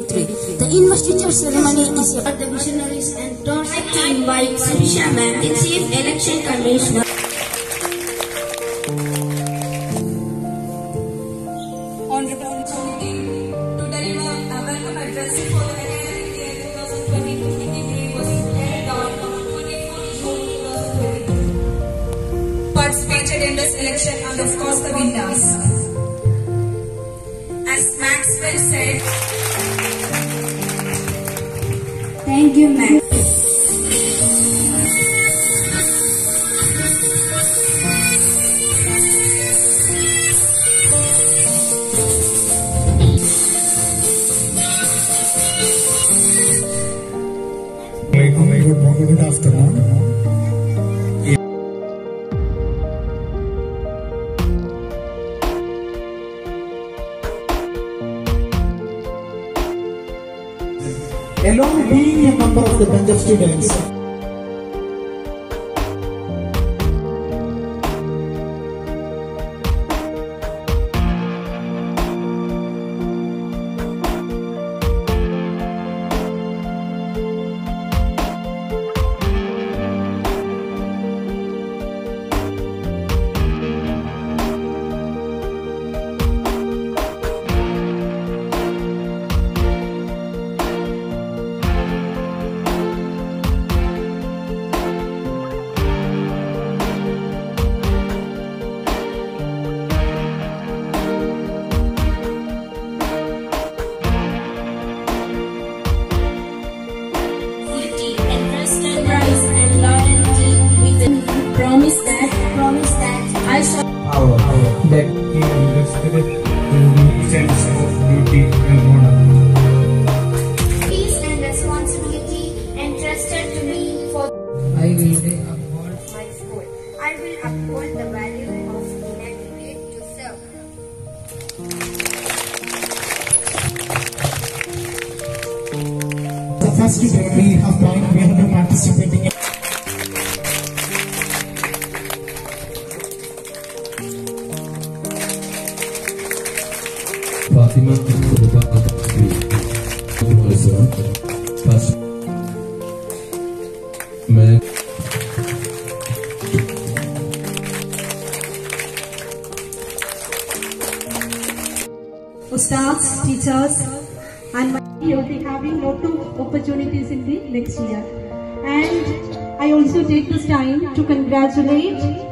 investiture ceremony is about the visionaries and don't like to invite Sirisha ma'am, the Chief Election Commissioner. Honorable to deliver a welcome address for the academic year 2022-23 was held on 24 June 2022. Participated in this election and of course the winners. As Maxwell said, Thank you, ma'am. Good, good, good afternoon. Along with being a member of the bench of students, promise that promise that I shall power that he invested in the sense of duty and honor. peace and responsibility entrusted to me for I will uphold my school. I will uphold the value of integrity to serve. the first day we have time we have been participating Fatima merupakan Muslim pas men Ustads, teachers, and he will be having lot of opportunities in the next year. And I also take this time to congratulate